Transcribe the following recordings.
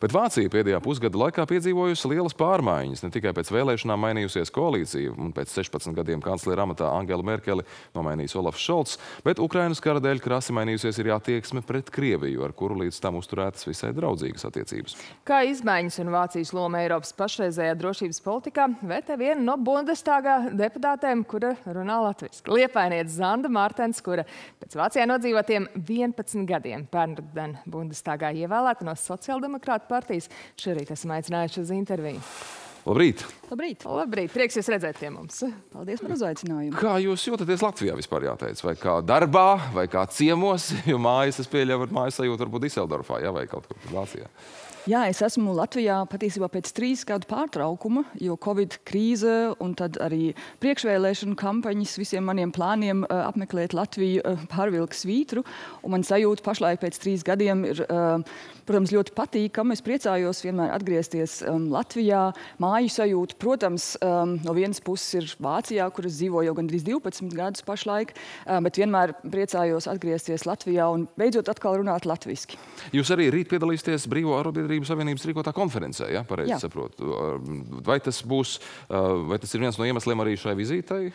Bet Vācija pēdējā pusgada laikā piedzīvojusi lielas pārmaiņas. Ne tikai pēc vēlēšanām mainījusies koalīcija, un pēc 16 gadiem kanclera amatā Angela Merkeli nomainījis Olafs Šolts, bet Ukrainas kara dēļ krasi mainījusies ir attieksme pret Krieviju, ar kuru līdz tam uzturētas visai draudzīgas attiecības. Kā izmaiņas un Vācijas loma Eiropas pašreizējā drošības politikā vērtē viena no Bundestāgā deputātēm, kura runā latviski. Liepainieca Zanda Mārtens, kura pēc Vācijā nodzīvotiem 11 gadiem pērnruden Bundestāgā ievēlēta no sociāldemokrāta partijas. Šorīt esam aicinājuši uz interviju. Labrīt! Labrīt! Labrīt! Prieks jūs redzēt pie mums. Paldies par uzaicinājumu. Kā jūs jūtaties Latvijā vispār jāteic? Vai kā darbā, vai kā ciemos? Jo mājas, es pieļauju, mājas sajūta varbūt Diseldorfā, ja, vai kaut kur Vācijā. Jā, es esmu Latvijā patiesībā pēc trīs gadu pārtraukuma, jo Covid krīze un tad arī priekšvēlēšana kampaņas visiem maniem plāniem uh, apmeklēt Latviju uh, pārvilka svītru. Un man sajūta pašlaik pēc trīs gadiem ir, uh, protams, ļoti patīkama. Es priecājos vienmēr atgriezties um, Latvijā. Māju sajūta, protams, um, no vienas puses ir Vācijā, kur es dzīvoju jau gandrīz 12 gadus pašlaik, uh, bet vienmēr priecājos atgriezties Latvijā un beidzot atkal runāt latviski. Jūs arī rīt piedalīsieties Brīvo arobiedrību savienības rīkotā konferencē, ja? Pareizi Jā. saprotu. Vai tas būs, uh, vai tas ir viens no iemesliem arī šai vizītei?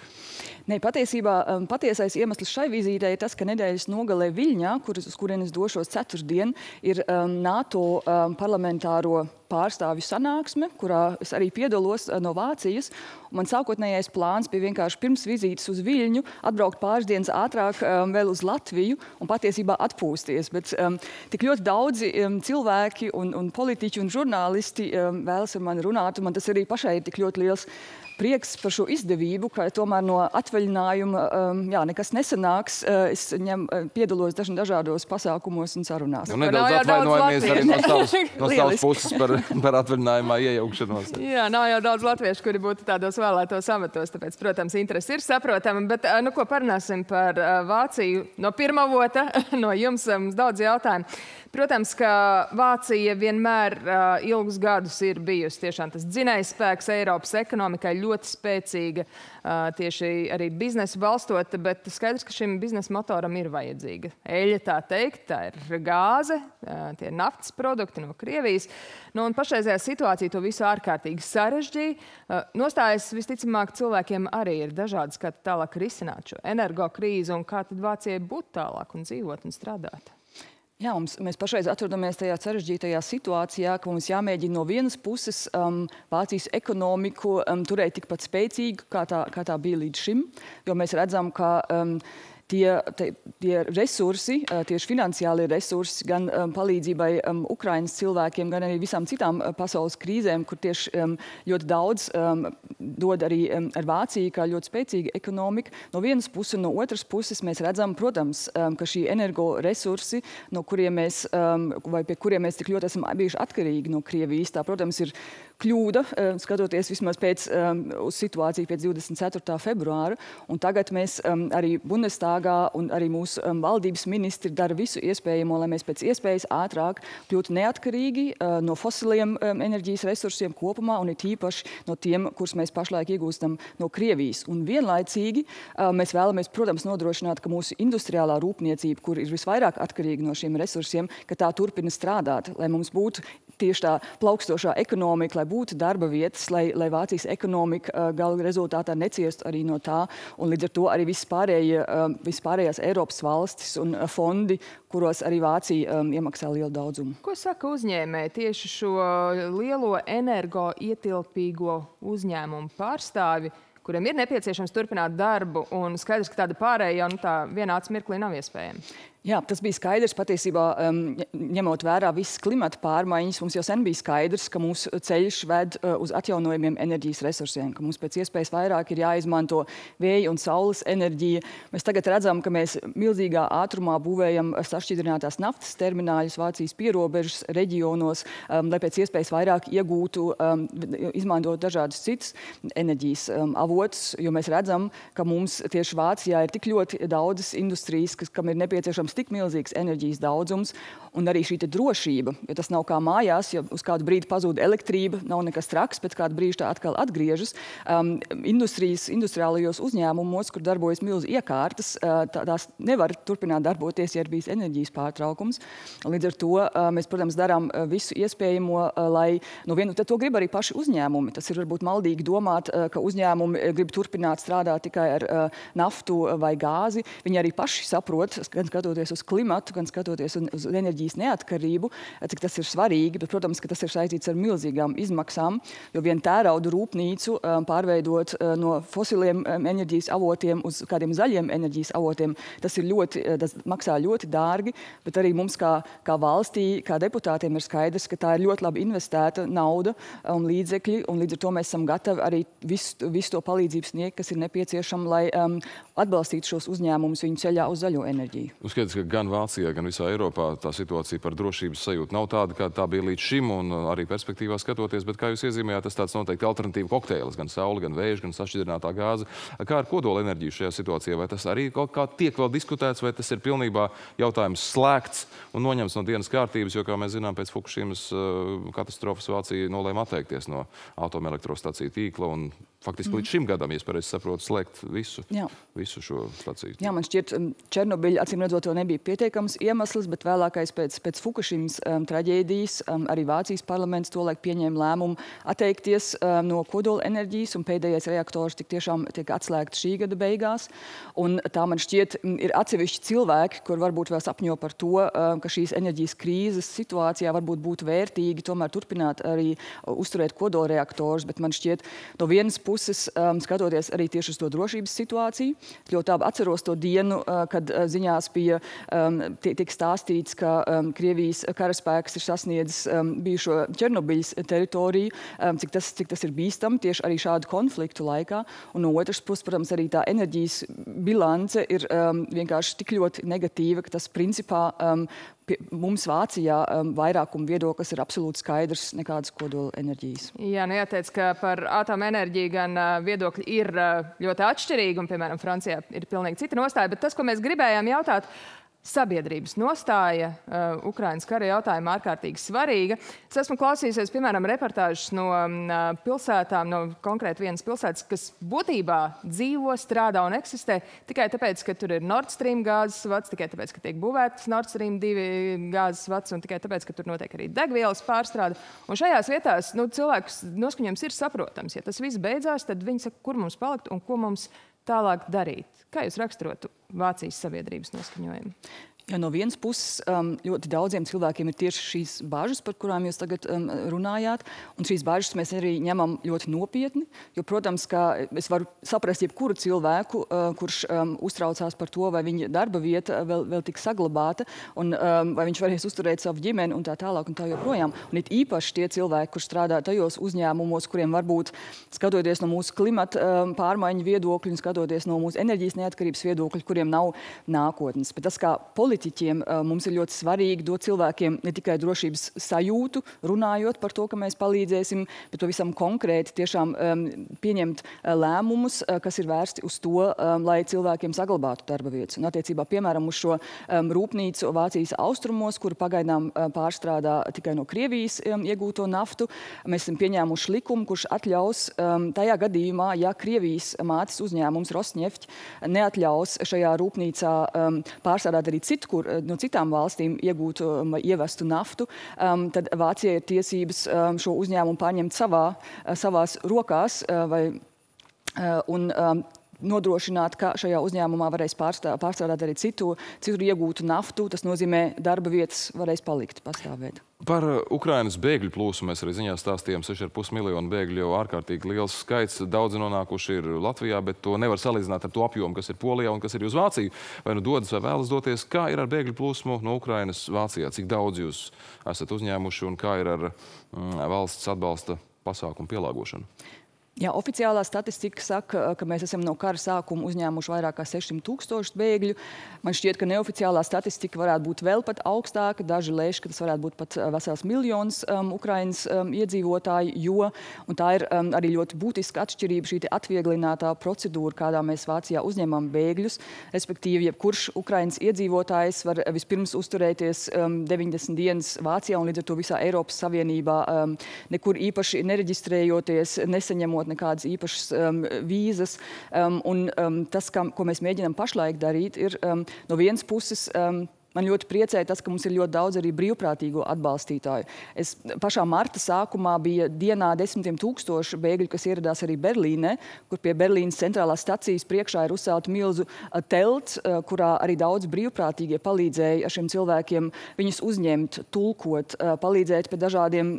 Nē, patiesībā um, patiesais iemesls šai vizītei ir tas, ka nedēļas nogalē Viļņā, kur, uz kurienes došos ceturtdien, ir um, NATO um, parlamentāro pārstāvju sanāksme, kurā es arī piedalos uh, no Vācijas. Man sākotnējais plāns bija vienkārši pirms vizītes uz Viļņu atbraukt pāris dienas ātrāk um, vēl uz Latviju un patiesībā atpūsties. Bet um, tik ļoti daudzi um, cilvēki un, un politiķi un žurnālisti um, vēlas ar mani runāt, un man tas arī pašai ir tik ļoti liels prieks par šo izdevību, ka tomēr no atvaļinājuma um, jā, nekas nesanāks. Uh, es ņem, uh, piedalos daž, dažādos pasākumos un sarunās. Nu, nedaudz atvainojamies arī no savas, no savas puses par, par atvaļinājumā iejaukšanos. Jā, nav jau daudz latviešu, kuri būtu tādos vēlētos amatos. Tāpēc, protams, interesi ir saprotama. Bet, nu, ko parunāsim par Vāciju no pirmā vota, no jums mums daudz jautājumu. Protams, ka Vācija vienmēr ilgus gadus ir bijusi tiešām tas dzinējspēks Eiropas ekonomikai, ļoti spēcīga tieši arī biznesa balstota, bet skaidrs, ka šim biznesa motoram ir vajadzīga eļļa, tā teikt, tā ir gāze, tie ir naftas produkti no Krievijas. Nu, pašreizējā situācija to visu ārkārtīgi sarežģīja. Ā, Nostājas visticamāk cilvēkiem arī ir dažādas, kā tālāk risināt šo energo krīzi un kā tad Vācijai būt tālāk un dzīvot un strādāt. Jā, mums, mēs pašreiz atrodamies tajā sarežģītajā situācijā, ka mums jāmēģina no vienas puses um, Vācijas ekonomiku um, turēt tikpat spēcīgu, kā tā, kā tā bija līdz šim. Jo mēs redzam, ka um, tie, te, tie resursi, uh, tieši finansiālie resursi, gan um, palīdzībai um, Ukraiņas cilvēkiem, gan arī visām citām uh, pasaules krīzēm, kur tieši um, ļoti daudz um, dod arī um, ar Vāciju, kā ļoti spēcīga ekonomika. No vienas puses, no otras puses mēs redzam, protams, um, ka šī energoresursi, no kuriem mēs, um, vai pie kuriem mēs tik ļoti esam bijuši atkarīgi no Krievijas, tā, protams, ir kļūda, um, skatoties vismaz pēc, um, uz situāciju pēc 24. februāra. Un tagad mēs um, arī Bundestāgā un arī mūsu um, valdības ministri dara visu iespējamo, lai mēs pēc iespējas ātrāk kļūtu neatkarīgi uh, no fosiliem enerģijas resursiem kopumā un it īpaši no tiem, kurus mēs pašlaik iegūstam no Krievijas. Un vienlaicīgi uh, mēs vēlamies, protams, nodrošināt, ka mūsu industriālā rūpniecība, kur ir visvairāk atkarīga no šiem resursiem, ka tā turpina strādāt, lai mums būtu tieši tā plaukstošā ekonomika, lai būtu darba vietas, lai, lai Vācijas ekonomika uh, gala rezultātā neciestu arī no tā. Un līdz ar to arī vispārējie, uh, vispārējās Eiropas valstis un uh, fondi, kuros arī Vācija um, iemaksā lielu daudzumu. Ko saka uzņēmēji tieši šo lielo energo ietilpīgo uzņēmumu pārstāvi, kuriem ir nepieciešams turpināt darbu, un skaidrs, ka tāda pārējā jau nu, tā vienā mirklī nav iespējama? Jā, tas bija skaidrs patiesībā, um, ņemot vērā visas klimata pārmaiņas. Mums jau sen bija skaidrs, ka mūsu ceļš ved uh, uz atjaunojumiem enerģijas resursiem, ka mums pēc iespējas vairāk ir jāizmanto vēja un saules enerģija. Mēs tagad redzam, ka mēs milzīgā ātrumā būvējam sašķidrinātās naftas termināļus Vācijas pierobežas reģionos, um, lai pēc iespējas vairāk iegūtu, um, izmantot dažādus citus enerģijas um, avotus, jo mēs redzam, ka mums tieši Vācijā ir tik ļoti daudzas industrijas, kas, kam ir nepieciešams tik milzīgs enerģijas daudzums un arī šī drošība, jo tas nav kā mājās, ja uz kādu brīdi pazūd elektrība, nav nekas traks, pēc kāda brīža tā atkal atgriežas. Um, industrijas, industriālajos uzņēmumos, kur darbojas milzu iekārtas, uh, tās nevar turpināt darboties, ja ir bijis enerģijas pārtraukums. Līdz ar to uh, mēs, protams, darām uh, visu iespējamo, uh, lai no vienu, to grib arī paši uzņēmumi. Tas ir varbūt maldīgi domāt, uh, ka uzņēmumi grib turpināt strādāt tikai ar uh, naftu vai gāzi. Viņi arī paši saprot, gan skatoties uz klimatu, gan skatoties uz enerģijas neatkarību, cik tas ir svarīgi, bet, protams, ka tas ir saistīts ar milzīgām izmaksām, jo vien tērauda rūpnīcu um, pārveidot uh, no fosiliem um, enerģijas avotiem uz kādiem zaļiem enerģijas avotiem, tas ļoti, uh, tas maksā ļoti dārgi, bet arī mums kā, kā valstī, kā deputātiem ir skaidrs, ka tā ir ļoti labi investēta nauda un līdzekļi, un līdz ar to mēs esam gatavi arī visu, visu to palīdzību sniegt, kas ir nepieciešama, lai um, atbalstītu šos uzņēmumus viņu ceļā uz zaļo enerģiju. Uzskatīt, ka gan Vācijā, gan visā Eiropā tā situācija par drošības sajūtu nav tāda, kāda tā bija līdz šim, un uh, arī perspektīvā skatoties. Bet, kā jūs iezīmējāt, tas tāds noteikti alternatīva kokteilis, gan saule, gan vējš, gan sašķidrinātā gāze. Kā ar kodola enerģiju šajā situācijā? Vai tas arī kaut kā tiek vēl diskutēts, vai tas ir pilnībā jautājums slēgts un noņemts no dienas kārtības? Jo, kā mēs zinām, pēc Fukushimas uh, katastrofas Vācija nolēma atteikties no atomelektrostaciju tīkla un faktiski mm. līdz šim gadam, ja es pareizi saprotu, slēgt visu, Jā. visu šo staciju. Jā, man šķiet, um, Černobiļa acīm redzot, nebija pietiekams iemesls, bet vēlākais pēc, pēc Fukushimas um, traģēdijas um, arī Vācijas parlaments tolaik pieņēma lēmumu atteikties um, no kodola enerģijas, un pēdējais reaktors tik tiešām tiek atslēgts šī gada beigās. Un tā man šķiet, mm, ir atsevišķi cilvēki, kur varbūt vēl sapņo par to, um, ka šīs enerģijas krīzes situācijā varbūt būtu vērtīgi tomēr turpināt arī uzturēt kodola reaktorus, bet man šķiet, no vienas puses, um, skatoties arī tieši uz to drošības situāciju, ļoti labi atceros to dienu, uh, kad uh, ziņās bija um, tiek stāstīts, ka um, Krievijas karaspēks ir sasniedzis um, bijušo Černobiļas teritoriju, um, cik, tas, cik tas ir bīstami tieši arī šādu konfliktu laikā. Un no otras puses, protams, arī tā enerģijas bilance ir um, vienkārši tik ļoti negatīva, ka tas principā um, pie, mums Vācijā um, vairākuma viedoklis ir absolūti skaidrs nekādas kodola enerģijas. Jā, nu jāteic, ka par atomenerģiju gan uh, viedokļi ir uh, ļoti atšķirīgi, un, piemēram, Francijā ir pilnīgi cita nostāja, bet tas, ko mēs gribējām jautāt, sabiedrības nostāja uh, Ukraiņas kara jautājumā ārkārtīgi svarīga. Es esmu klausījusies, piemēram, reportāžas no uh, pilsētām, no konkrēti vienas pilsētas, kas būtībā dzīvo, strādā un eksistē tikai tāpēc, ka tur ir Nord Stream gāzes vats, tikai tāpēc, ka tiek būvēts Nord Stream 2 gāzes vats un tikai tāpēc, ka tur notiek arī degvielas pārstrāde. Un šajās vietās nu, cilvēks noskaņojums ir saprotams. Ja tas viss beidzās, tad viņi saka, kur mums palikt un ko mums tālāk darīt. Kā jūs raksturotu Vācijas sabiedrības noskaņojumu? Ja no vienas puses, um, ļoti daudziem cilvēkiem ir tieši šīs bažas, par kurām jūs tagad um, runājāt. Un šīs bažas mēs arī ņemam ļoti nopietni. Jo, protams, ka es varu saprast jebkuru cilvēku, uh, kurš um, uztraucās par to, vai viņa darba vieta vēl, vēl tiks saglabāta, un um, vai viņš varēs uzturēt savu ģimeni un tā tālāk. Un tā joprojām. un it īpaši tie cilvēki, kurš strādā tajos uzņēmumos, kuriem varbūt skatoties no mūsu klimata um, pārmaiņu viedokļa un skatoties no mūsu enerģijas neatkarības viedokļa, kuriem nav nākotnes. Bet tas kā politiski politiķiem mums ir ļoti svarīgi dot cilvēkiem ne tikai drošības sajūtu, runājot par to, ka mēs palīdzēsim, bet pavisam konkrēti tiešām um, pieņemt lēmumus, kas ir vērsti uz to, um, lai cilvēkiem saglabātu darba vietas. Un attiecībā, piemēram, uz šo um, rūpnīcu Vācijas austrumos, kuru pagaidām pārstrādā tikai no Krievijas iegūto naftu, mēs esam pieņēmuši likumu, kurš atļaus tajā gadījumā, ja Krievijas mātes uzņēmums Rosneft neatļaus šajā rūpnīcā pārstrādāt arī citu, kur eh, no citām valstīm iegūtu vai um, ievestu naftu, um, tad Vācija ir tiesības um, šo uzņēmumu pārņemt savā, uh, savās rokās. Uh, vai, un, um, nodrošināt, ka šajā uzņēmumā varēs pārstā, pārstrādāt arī citu, citu iegūtu naftu. Tas nozīmē, darba vietas varēs palikt, pastāvēt. Par uh, Ukrainas bēgļu plūsmu mēs arī ziņā stāstījām. 6,5 miljonu bēgļu jau ārkārtīgi liels skaits. Daudzi nonākuši ir Latvijā, bet to nevar salīdzināt ar to apjomu, kas ir Polijā un kas ir uz Vāciju. Vai nu dodas vai vēlas doties? Kā ir ar bēgļu plūsmu no Ukrainas Vācijā? Cik daudz jūs esat uzņēmuši un kā ir ar mm, valsts atbalsta pasākumu pielāgošanu? Jā, oficiālā statistika saka, ka mēs esam no kara sākuma uzņēmuši vairāk kā 600 tūkstošus bēgļu. Man šķiet, ka neoficiālā statistika varētu būt vēl pat augstāka. Daži lēš, ka tas varētu būt pat vesels miljons um, Ukrainas um, iedzīvotāju, jo tā ir um, arī ļoti būtiska atšķirība šī atvieglinātā procedūra, kādā mēs Vācijā uzņemam bēgļus. Respektīvi, jebkurš Ukrainas iedzīvotājs var vispirms uzturēties um, 90 dienas Vācijā un līdz ar to visā Eiropas Savienībā um, nekur īpaši nereģistrējoties, nesaņemot nesaņemot nekādas īpašas um, vīzas. Um, un, um, tas, kā, ko mēs mēģinām pašlaik darīt, ir um, no vienas puses. Um, Man ļoti priecēja tas, ka mums ir ļoti daudz arī brīvprātīgo atbalstītāju. Es pašā marta sākumā bija dienā desmitiem tūkstoši bēgļu, kas ieradās arī Berlīnē, kur pie Berlīnas centrālās stacijas priekšā ir uzcelta milzu telts, kurā arī daudz brīvprātīgie palīdzēja šiem cilvēkiem viņus uzņemt, tulkot, palīdzēt pie dažādiem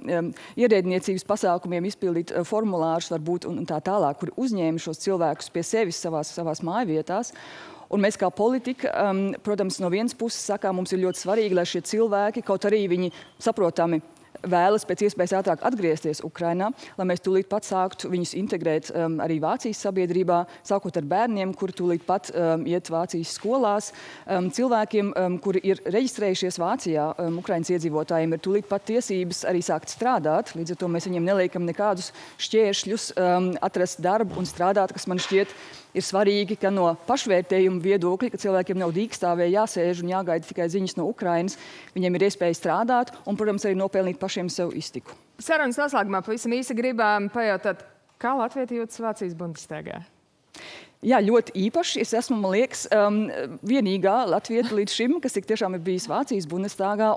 ierēdniecības pasākumiem, izpildīt formulārus varbūt un tā tālāk, kuri uzņēma šos cilvēkus pie sevis savās, savās mājvietās. Un mēs kā politika, um, protams, no vienas puses sakām, mums ir ļoti svarīgi, lai šie cilvēki, kaut arī viņi saprotami vēlas pēc iespējas ātrāk atgriezties Ukrajinā, lai mēs tūlīt pat sāktu viņus integrēt um, arī Vācijas sabiedrībā, sākot ar bērniem, kuri tūlīt pat um, iet Vācijas skolās. Um, cilvēkiem, um, kuri ir reģistrējušies Vācijā, um, Ukraiņas iedzīvotājiem, ir tūlīt pat tiesības arī sākt strādāt. Līdz ar to mēs viņiem neliekam nekādus šķēršļus um, atrast darbu un strādāt, kas man šķiet ir svarīgi, ka no pašvērtējuma viedokļa, ka cilvēkiem nav dīkstāvē jāsēž un jāgaida tikai ziņas no Ukrainas, viņiem ir iespēja strādāt un, protams, arī nopelnīt pašiem sev iztiku. Sarunas noslēgumā pavisam īsi gribām pajautāt, kā Latvija jūtas Vācijas Bundestagā? Jā, ļoti īpaši. Es esmu, man liekas, um, vienīgā latvieta līdz šim, kas tiešām ir bijis Vācijas Bundestāgā.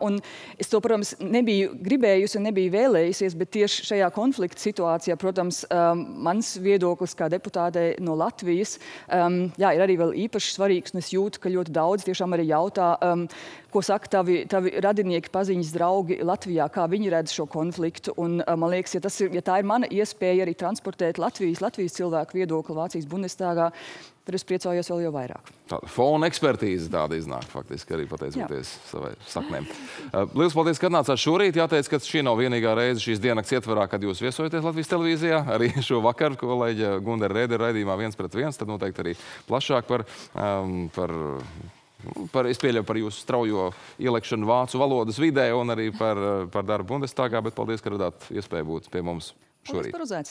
Es to, protams, nebiju gribējusi un nebiju vēlējusies, bet tieši šajā konflikta situācijā, protams, um, mans viedoklis kā deputātei no Latvijas um, jā, ir arī vēl īpaši svarīgs. Es jūtu, ka ļoti daudz tiešām arī jautā, um, ko saka tavi, tavi radinieki, paziņas draugi Latvijā, kā viņi redz šo konfliktu. Un, uh, man liekas, ja, ir, ja tā ir mana iespēja arī transportēt Latvijas, Latvijas cilvēku viedokli Vācijas Bundestagā, tad es priecājos vēl jau vairāk. Tāda fona ekspertīze tāda iznāk faktiski arī pateicoties Jā. savai saknēm. Uh, Lielas paldies, ka atnācāt šorīt. Jāteic, ka šī nav vienīgā reize šīs dienas ietvarā, kad jūs viesojaties Latvijas televīzijā. Arī šo vakaru kolēģa Gundera Rēde raidījumā viens pret viens, tad noteikti arī plašāk par, um, par Par, es pieļauju par jūsu straujo ielekšanu vācu valodas vidē un arī par, par darbu Bundestagā, bet paldies, ka radāt iespēju būt pie mums šorīt. Paldies par uzaicinājumu.